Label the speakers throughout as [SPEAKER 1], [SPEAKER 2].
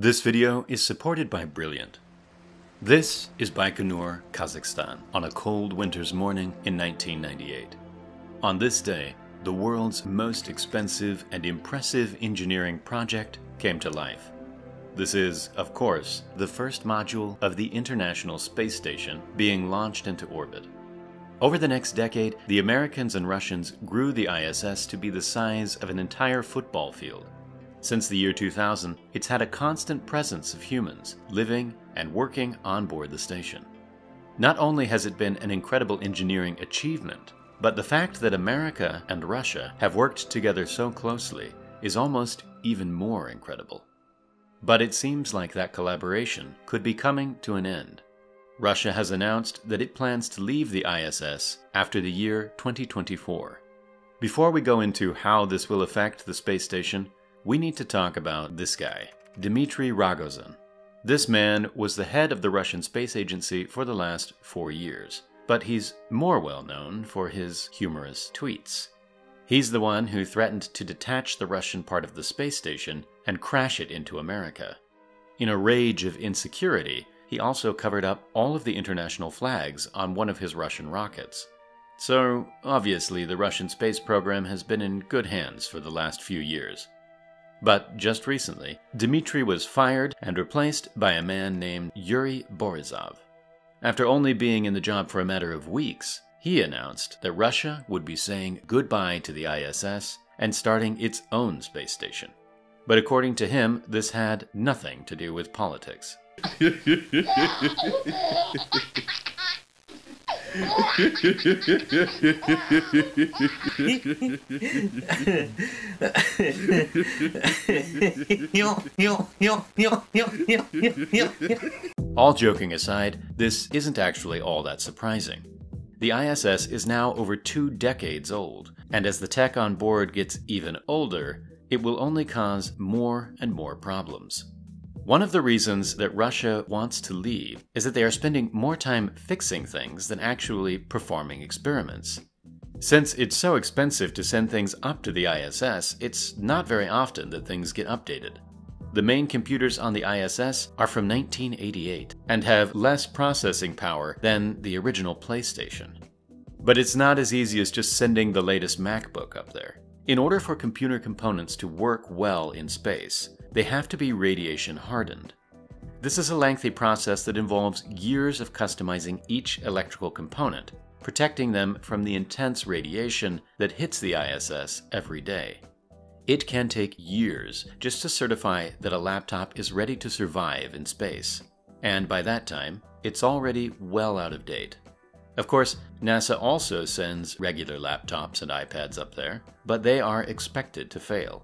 [SPEAKER 1] This video is supported by Brilliant. This is Baikonur, Kazakhstan, on a cold winter's morning in 1998. On this day, the world's most expensive and impressive engineering project came to life. This is, of course, the first module of the International Space Station being launched into orbit. Over the next decade, the Americans and Russians grew the ISS to be the size of an entire football field since the year 2000, it's had a constant presence of humans living and working on board the station. Not only has it been an incredible engineering achievement, but the fact that America and Russia have worked together so closely is almost even more incredible. But it seems like that collaboration could be coming to an end. Russia has announced that it plans to leave the ISS after the year 2024. Before we go into how this will affect the space station, we need to talk about this guy, Dmitry Rogozin. This man was the head of the Russian Space Agency for the last four years, but he's more well known for his humorous tweets. He's the one who threatened to detach the Russian part of the space station and crash it into America. In a rage of insecurity, he also covered up all of the international flags on one of his Russian rockets. So, obviously, the Russian space program has been in good hands for the last few years. But just recently, Dmitry was fired and replaced by a man named Yuri Borisov. After only being in the job for a matter of weeks, he announced that Russia would be saying goodbye to the ISS and starting its own space station. But according to him, this had nothing to do with politics. all joking aside, this isn't actually all that surprising. The ISS is now over two decades old, and as the tech on board gets even older, it will only cause more and more problems. One of the reasons that Russia wants to leave is that they are spending more time fixing things than actually performing experiments. Since it's so expensive to send things up to the ISS, it's not very often that things get updated. The main computers on the ISS are from 1988 and have less processing power than the original PlayStation. But it's not as easy as just sending the latest MacBook up there. In order for computer components to work well in space, they have to be radiation hardened. This is a lengthy process that involves years of customizing each electrical component, protecting them from the intense radiation that hits the ISS every day. It can take years just to certify that a laptop is ready to survive in space, and by that time, it's already well out of date. Of course, NASA also sends regular laptops and iPads up there, but they are expected to fail.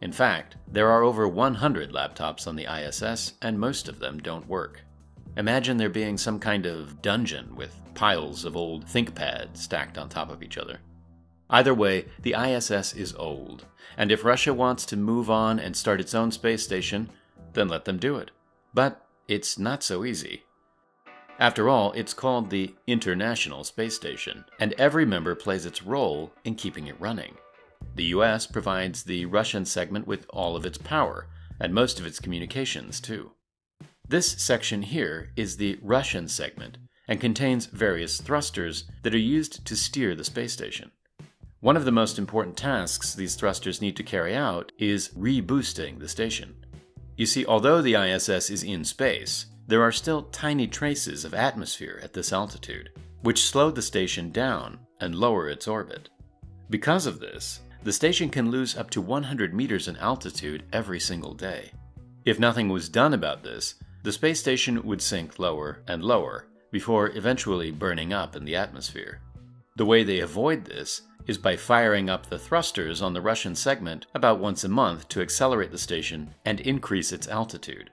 [SPEAKER 1] In fact, there are over 100 laptops on the ISS, and most of them don't work. Imagine there being some kind of dungeon with piles of old ThinkPads stacked on top of each other. Either way, the ISS is old, and if Russia wants to move on and start its own space station, then let them do it. But it's not so easy. After all, it's called the International Space Station, and every member plays its role in keeping it running. The US provides the Russian segment with all of its power, and most of its communications, too. This section here is the Russian segment and contains various thrusters that are used to steer the space station. One of the most important tasks these thrusters need to carry out is reboosting the station. You see, although the ISS is in space, there are still tiny traces of atmosphere at this altitude, which slow the station down and lower its orbit. Because of this, the station can lose up to 100 meters in altitude every single day. If nothing was done about this, the space station would sink lower and lower before eventually burning up in the atmosphere. The way they avoid this is by firing up the thrusters on the Russian segment about once a month to accelerate the station and increase its altitude.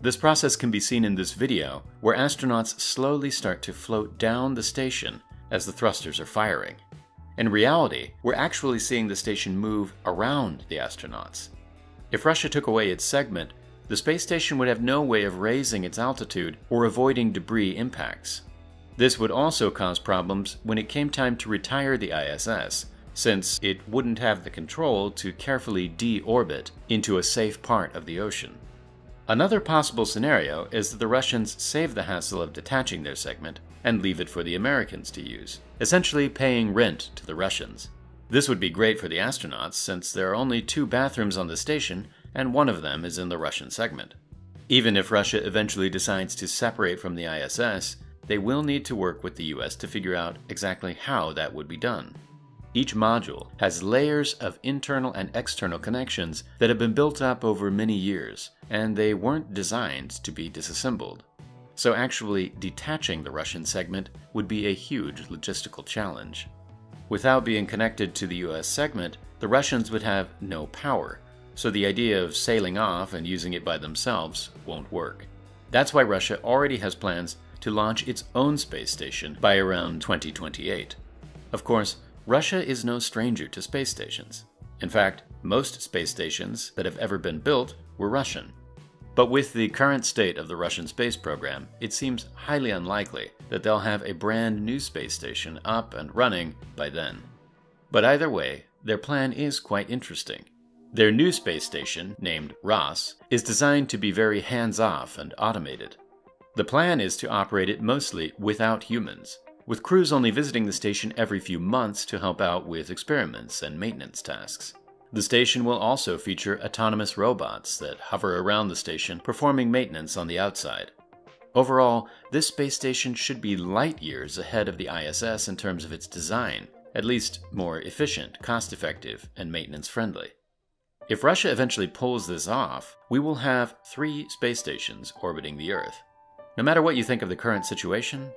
[SPEAKER 1] This process can be seen in this video, where astronauts slowly start to float down the station as the thrusters are firing. In reality, we're actually seeing the station move around the astronauts. If Russia took away its segment, the space station would have no way of raising its altitude or avoiding debris impacts. This would also cause problems when it came time to retire the ISS, since it wouldn't have the control to carefully deorbit into a safe part of the ocean. Another possible scenario is that the Russians save the hassle of detaching their segment and leave it for the Americans to use, essentially paying rent to the Russians. This would be great for the astronauts since there are only two bathrooms on the station and one of them is in the Russian segment. Even if Russia eventually decides to separate from the ISS, they will need to work with the US to figure out exactly how that would be done. Each module has layers of internal and external connections that have been built up over many years, and they weren't designed to be disassembled. So actually detaching the Russian segment would be a huge logistical challenge. Without being connected to the US segment, the Russians would have no power, so the idea of sailing off and using it by themselves won't work. That's why Russia already has plans to launch its own space station by around 2028. Of course, Russia is no stranger to space stations. In fact, most space stations that have ever been built were Russian. But with the current state of the Russian space program, it seems highly unlikely that they'll have a brand new space station up and running by then. But either way, their plan is quite interesting. Their new space station, named Ross, is designed to be very hands off and automated. The plan is to operate it mostly without humans, with crews only visiting the station every few months to help out with experiments and maintenance tasks. The station will also feature autonomous robots that hover around the station performing maintenance on the outside. Overall, this space station should be light years ahead of the ISS in terms of its design, at least more efficient, cost effective, and maintenance friendly. If Russia eventually pulls this off, we will have three space stations orbiting the Earth. No matter what you think of the current situation,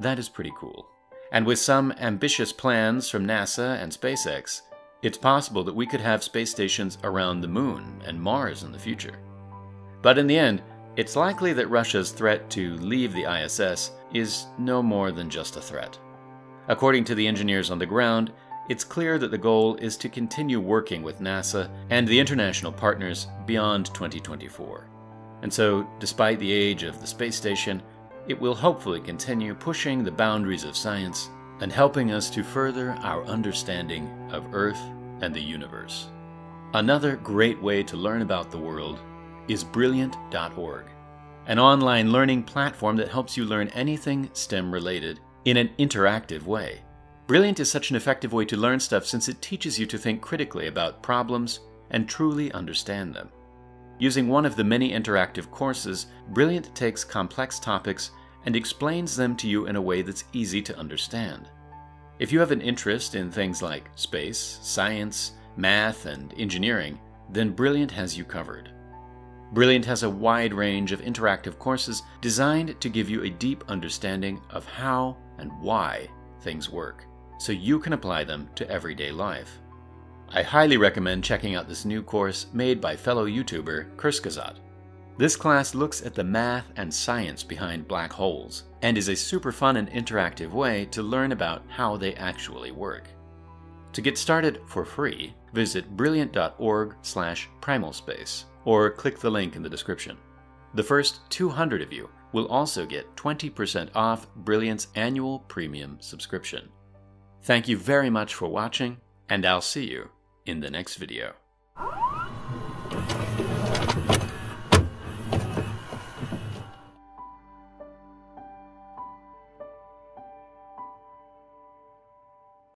[SPEAKER 1] that is pretty cool. And with some ambitious plans from NASA and SpaceX, it's possible that we could have space stations around the Moon and Mars in the future. But in the end, it's likely that Russia's threat to leave the ISS is no more than just a threat. According to the engineers on the ground, it's clear that the goal is to continue working with NASA and the international partners beyond 2024. And so, despite the age of the space station, it will hopefully continue pushing the boundaries of science and helping us to further our understanding of Earth and the universe. Another great way to learn about the world is Brilliant.org, an online learning platform that helps you learn anything STEM related in an interactive way. Brilliant is such an effective way to learn stuff since it teaches you to think critically about problems and truly understand them. Using one of the many interactive courses, Brilliant takes complex topics and explains them to you in a way that's easy to understand. If you have an interest in things like space, science, math, and engineering, then Brilliant has you covered. Brilliant has a wide range of interactive courses designed to give you a deep understanding of how and why things work so you can apply them to everyday life. I highly recommend checking out this new course made by fellow YouTuber Kurzgesagt. This class looks at the math and science behind black holes and is a super fun and interactive way to learn about how they actually work. To get started for free, visit brilliant.org/primalspace or click the link in the description. The first 200 of you will also get 20% off Brilliant's annual premium subscription. Thank you very much for watching, and I'll see you in the next video.